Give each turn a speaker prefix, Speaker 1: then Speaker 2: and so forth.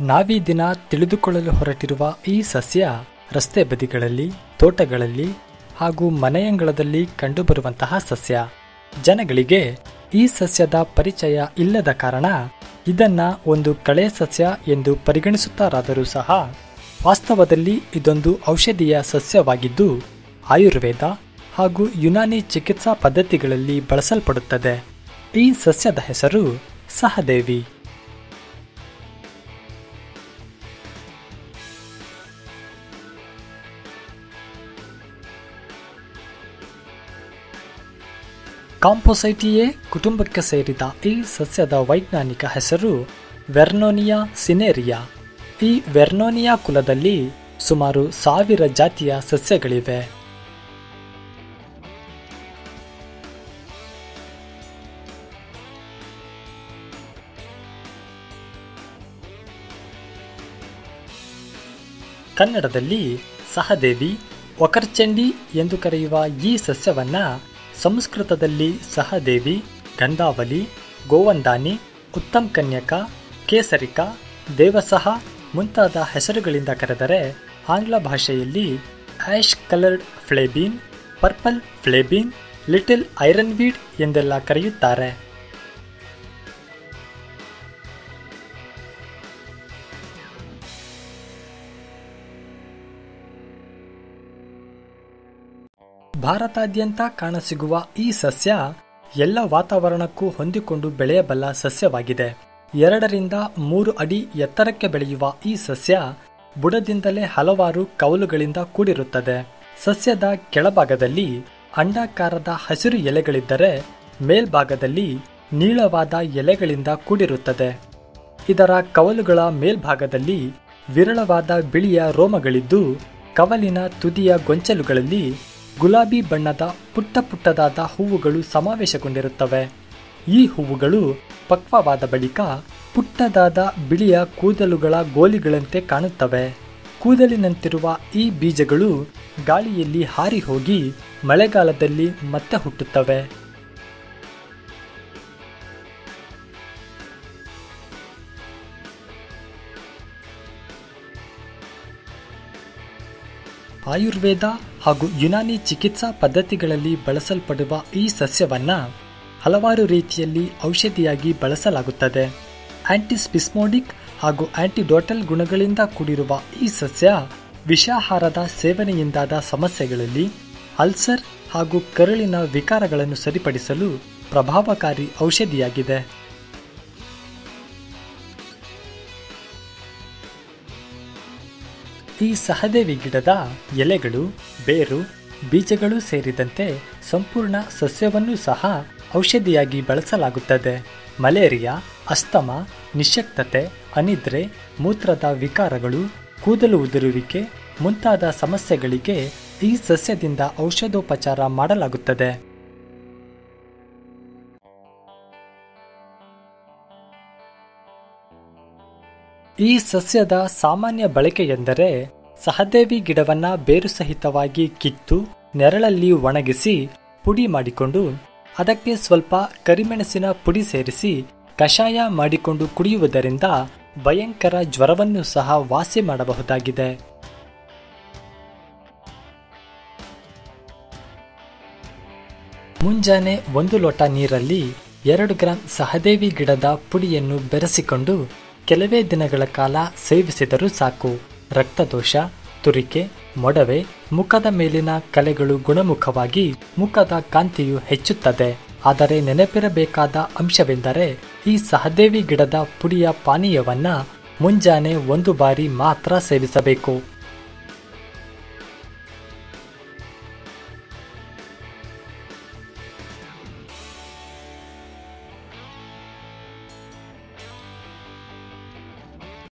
Speaker 1: ನಾವೀ ದಿನ ತಿಳಿದುಕೊಳ್ಳಲು ಹೊರಟಿರುವ ಈ ಸಸ್ಯ ರಸ್ತೆ ಬದಿಗಳಲ್ಲಿ, ತೋಟಗಳಲ್ಲಿ ಹಾಗೂ ಮನೆಯಂಗಳದಲ್ಲಿ ಕಂಡುಬರುವಂತಹ ಸಸ್ಯ. ಜನಗಳಿಗೆ ಈ ಸಸ್ಯದ ಪರಿಚಯ ಇಲ್ಲದ ಕಾರಣ ಇದನ್ನ ಒಂದು ಕಳೆ ಸಸ್ಯ ಎಂದು ಪರಿಗಣಿಸುತ್ತಾರಾದರೂ ಸಹ ವಾಸ್ತವದಲ್ಲಿ ಇದೊಂದು ಔಷಧೀಯ ಸಸ್ಯವಾಗಿದ್ದು, ಆಯುರ್ವೇದ ಹಾಗೂ ಯುನಾನಿ ಚಿಕಿತ್ಸಾ ಪದ್ಧತಿಗಳಲ್ಲಿ ಬಳಸಲ್ಪಡುತ್ತದೆ. ಈ ಸಸ್ಯದ ಹೆಸರು ಸಹದೇವಿ. ಕಾಂಪೋಸೈಟಿಯೇ ಕುಟುಂಬಕ್ಕೆ ಸೇರಿದ ಈ ಸಸ್ಯದ ವೈಜ್ಞಾನಿಕ ಹೆಸರು ವೆರ್ನೋನಿಯಾ ಸಿನೇರಿಯಾ. ಈ ವೆರ್ನೋನಿಯಾ ಕುಲದಲ್ಲಿ ಸುಮಾರು ಸಾವಿರ ಜಾತಿಯ ಸಸ್ಯಗಳಿವೆ. ಕನ್ನಡದಲ್ಲಿ ಸಹದೇವಿ, ಒಕರ್ಚಂಡಿ ಎಂದು ಕರೆಯುವ ಈ ಸಸ್ಯವನ್ನ ಸಂಸ್ಕೃತದಲ್ಲಿ ಸಹದೇವಿ ಗಂಧಾವಲಿ ಗೋವಂದಾನಿ, ಉತ್ತಮ್ ಕನ್ಯಕ, ಕೇಸರಿಕ, ದೇವಸಹ ಮುಂತಾದ ಹೆಸರುಗಳಿಂದ ಕರೆದರೆ ಆಂಗ್ಲ ಭಾಷೆಯಲ್ಲಿ ash coloured fleabane, purple fleabane, little ironweed ಎಂದೆಲ್ಲ ಕರೆಯುತ್ತಾರೆ. ಭಾರತಾದ್ಯಂತ ಕಾಣಸಿಗುವ ಈ ಸಸ್ಯ ಎಲ್ಲ ವಾತಾವರಣಕ್ಕೂ ಹೊಂದಿಕೊಂಡು ಬೆಳೆಯಬಲ್ಲ ಸಸ್ಯವಾಗಿದೆ. ಎರಡರಿಂದ ಮೂರು ಅಡಿ ಎತ್ತರಕ್ಕೆ ಬೆಳೆಯುವ ಈ ಸಸ್ಯ ಬುಡದಿಂದಲೇ ಹಲವಾರು ಕವಲುಗಳಿಂದ ಕೂಡಿರುತ್ತದೆ. ಸಸ್ಯದ ಕೆಳಭಾಗದಲ್ಲಿ ಅಂಡಾಕಾರದ ಹಸಿರು ಎಲೆಗಳಿದ್ದರೆ ಮೇಲ್ಭಾಗದಲ್ಲಿ ನೀಳವಾದ ಎಲೆಗಳಿಂದ ಕೂಡಿರುತ್ತದೆ. ಇದರ ಕವಲುಗಳ ಮೇಲ್ಭಾಗದಲ್ಲಿ ವಿರಳವಾದ ಬಿಳಿಯ ರೋಮಗಳಿದ್ದು ಕವಲಿನ ತುದಿಯ ಗೊಂಚಲುಗಳಲ್ಲಿ ಗುಲಾಬಿ ಬಣ್ಣದ ಪುಟ್ಟ ಪುಟ್ಟದಾದ ಹೂವುಗಳು ಸಮಾವೇಶಗೊಂಡಿರುತ್ತವೆ. ಈ ಹೂವುಗಳು ಪಕ್ವವಾದ ಬಳಿಕ ಪುಟ್ಟದಾದ ಬಿಳಿಯ ಕೂದಲುಗಳ ಗೋಲಿಗಳಂತೆ ಕಾಣುತ್ತವೆ. ಕೂದಲಿನಂತಿರುವ ಈ ಬೀಜಗಳು ಗಾಳಿಯಲ್ಲಿ ಹಾರಿ ಹೋಗಿ ಮಳೆಗಾಲದಲ್ಲಿ ಮತ್ತೆ ಹುಟ್ಟುತ್ತವೆ. ಆಯುರ್ವೇದ ಹಾಗೂ ಯುನಾನಿ ಚಿಕಿತ್ಸಾ ಪದ್ಧತಿಗಳಲ್ಲಿ ಬಳಸಲ್ಪಡುವ ಈ ಸಸ್ಯವನ್ನ ಹಲವಾರು ರೀತಿಯಲ್ಲಿ ಔಷಧಿಯಾಗಿ ಬಳಸಲಾಗುತ್ತದೆ. ಆಂಟಿಸ್ಪಿಸ್ಮೋಡಿಕ್ ಹಾಗೂ ಆಂಟಿಡೋಟಲ್ ಗುಣಗಳಿಂದ ಕೂಡಿರುವ ಈ ಸಸ್ಯ ವಿಷಾಹಾರದ ಸೇವನೆಯಿಂದಾದ ಸಮಸ್ಯೆಗಳಲ್ಲಿ ಅಲ್ಸರ್ ಹಾಗೂ ಕರುಳಿನ ವಿಕಾರಗಳನ್ನು ಸರಿಪಡಿಸಲು ಪ್ರಭಾವಕಾರಿ ಔಷಧಿಯಾಗಿದೆ. ಈ ಸಹದೇವಿ ಗಿಡದ ಎಲೆಗಳು, ಬೇರು, ಬೀಜಗಳು ಸೇರಿದಂತೆ ಸಂಪೂರ್ಣ ಸಸ್ಯವನ್ನು ಸಹ ಔಷಧಿಯಾಗಿ ಬಳಸಲಾಗುತ್ತದೆ. ಮಲೇರಿಯಾ, ಅಸ್ತಮ ನಿಶಕ್ತತೆ ಅನಿದ್ರೆ, ಮೂತ್ರದ ವಿಕಾರಗಳು, ಕೂದಲು ಉದುರುವಿಕೆ ಮುಂತಾದ ಸಮಸ್ಯೆಗಳಿಗೆ ಈ ಸಸ್ಯದಿಂದ ಔಷಧೋಪಚಾರ ಮಾಡಲಾಗುತ್ತದೆ. ಈ ಸಸ್ಯದ ಸಾಮಾನ್ಯ ಬಳಕೆ ಎಂದರೆ ಸಹದೇವಿ ಗಿಡವನ್ನ ಬೇರು ಸಹಿತವಾಗಿ ಕಿತ್ತು ನೆರಳಲ್ಲಿ ಒಣಗಿಸಿ ಪುಡಿ ಮಾಡಿಕೊಂಡು ಅದಕ್ಕೆ ಸ್ವಲ್ಪ ಕರಿಮೆಣಸಿನ ಪುಡಿ ಸೇರಿಸಿ ಕಷಾಯ ಮಾಡಿಕೊಂಡು ಕುಡಿಯುವುದರಿಂದ ಭಯಂಕರ ಜ್ವರವನ್ನು ಸಹ ವಾಸಿ ಮಾಡಬಹುದಾಗಿದೆ. ಮುಂಜಾನೆ ಒಂದು ಲೋಟ ನೀರಲ್ಲಿ ಎರಡು ಗ್ರಾಂ ಸಹದೇವಿ ಗಿಡದ ಪುಡಿಯನ್ನು ಬೆರೆಸಿಕೊಂಡು ಕೆಲವೇ ದಿನಗಳ ಕಾಲ ಸೇವಿಸಿದರೂ ಸಾಕು. ರಕ್ತದೋಷ, ತುರಿಕೆ ಮೊಡವೆ ಮುಖದ ಮೇಲಿನ ಕಲೆಗಳು ಗುಣಮುಖವಾಗಿ ಮುಖದ ಕಾಂತಿಯು ಹೆಚ್ಚುತ್ತದೆ. ಆದರೆ ನೆನಪಿರಬೇಕಾದ ಅಂಶವೆಂದರೆ ಈ ಸಹದೇವಿ ಗಿಡದ ಪುಡಿಯ ಪಾನೀಯವನ್ನ ಮುಂಜಾನೆ ಒಂದು ಬಾರಿ ಮಾತ್ರ ಸೇವಿಸಬೇಕು.